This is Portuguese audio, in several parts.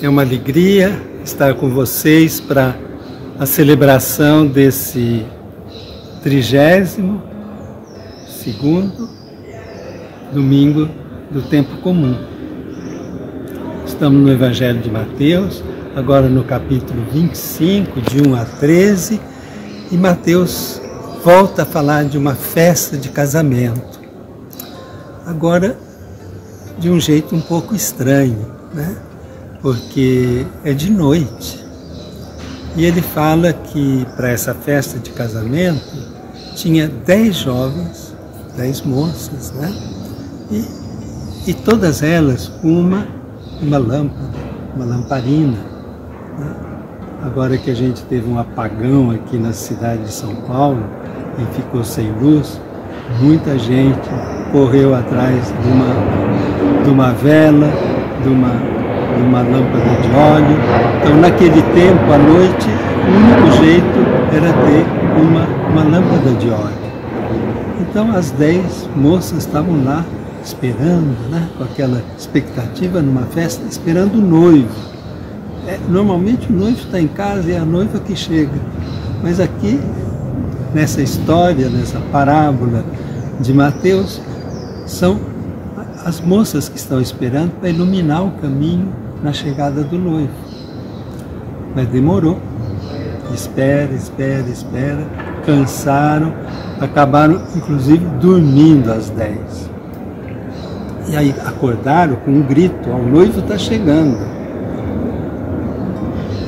É uma alegria estar com vocês para a celebração desse trigésimo segundo domingo do tempo comum. Estamos no Evangelho de Mateus, agora no capítulo 25, de 1 a 13, e Mateus volta a falar de uma festa de casamento. Agora, de um jeito um pouco estranho, né? Porque é de noite. E ele fala que para essa festa de casamento tinha dez jovens, dez moças, né? E, e todas elas uma, uma lâmpada, uma lamparina. Né? Agora que a gente teve um apagão aqui na cidade de São Paulo e ficou sem luz, muita gente correu atrás de uma, de uma vela, de uma uma lâmpada de óleo. Então, naquele tempo, à noite, o único jeito era ter uma, uma lâmpada de óleo. Então, as dez moças estavam lá esperando, né, com aquela expectativa numa festa, esperando o noivo. É, normalmente o noivo está em casa e é a noiva que chega. Mas aqui, nessa história, nessa parábola de Mateus, são as moças que estão esperando para iluminar o caminho na chegada do noivo. Mas demorou. Espera, espera, espera. Cansaram, acabaram inclusive dormindo às dez. E aí acordaram com um grito: o noivo está chegando.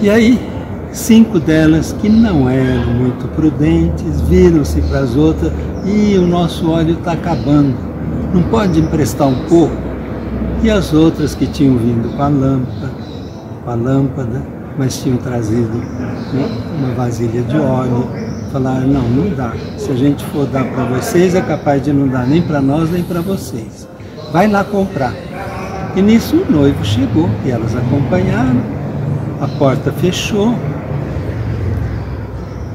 E aí, cinco delas que não eram muito prudentes viram-se para as outras e o nosso óleo está acabando. Não pode emprestar um pouco? E as outras que tinham vindo com a lâmpada, com a lâmpada, mas tinham trazido uma vasilha de óleo, falaram, não, não dá. Se a gente for dar para vocês, é capaz de não dar nem para nós, nem para vocês. Vai lá comprar. E nisso o noivo chegou, e elas acompanharam, a porta fechou,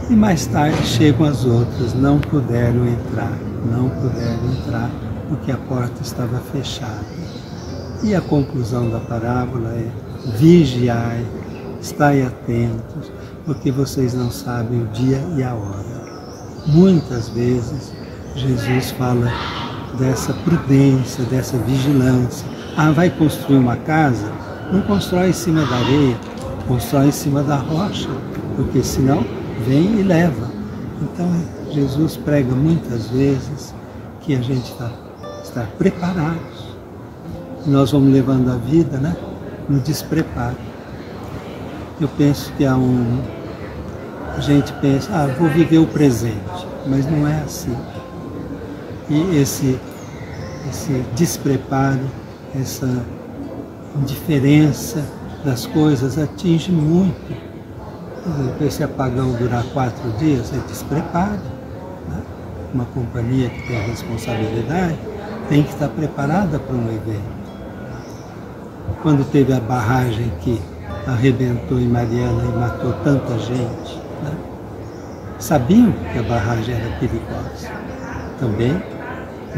e mais tarde chegam as outras, não puderam entrar, não puderam entrar, porque a porta estava fechada. E a conclusão da parábola é: vigiai, estai atentos, porque vocês não sabem o dia e a hora. Muitas vezes Jesus fala dessa prudência, dessa vigilância. Ah, vai construir uma casa? Não constrói em cima da areia, constrói em cima da rocha, porque senão vem e leva. Então Jesus prega muitas vezes que a gente está, está preparado nós vamos levando a vida né, no despreparo. Eu penso que há um. A gente pensa, ah, vou viver o presente, mas não é assim. E esse, esse despreparo, essa indiferença das coisas atinge muito. Exemplo, esse apagão durar quatro dias é despreparo. Né? Uma companhia que tem a responsabilidade tem que estar preparada para um evento quando teve a barragem que arrebentou em Mariana e matou tanta gente, né? sabiam que a barragem era perigosa. Também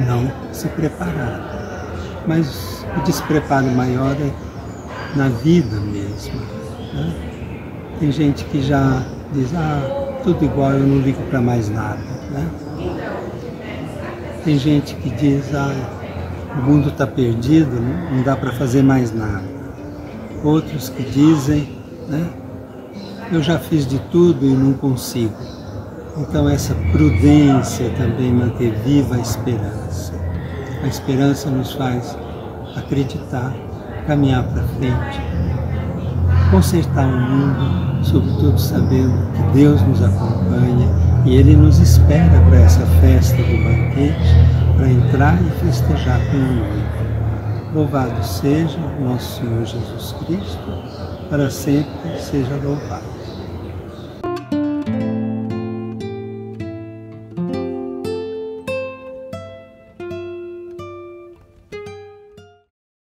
não se prepararam. Mas o despreparo maior é na vida mesmo. Né? Tem gente que já diz, ah, tudo igual, eu não ligo para mais nada. Né? Tem gente que diz, ah, o mundo está perdido, né? não dá para fazer mais nada. Outros que dizem, né, eu já fiz de tudo e não consigo. Então essa prudência também manter viva a esperança. A esperança nos faz acreditar, caminhar para frente, consertar o mundo, sobretudo sabendo que Deus nos acompanha e Ele nos espera para essa festa do banquete para entrar e festejar com o noivo. Louvado seja nosso Senhor Jesus Cristo, para sempre seja louvado.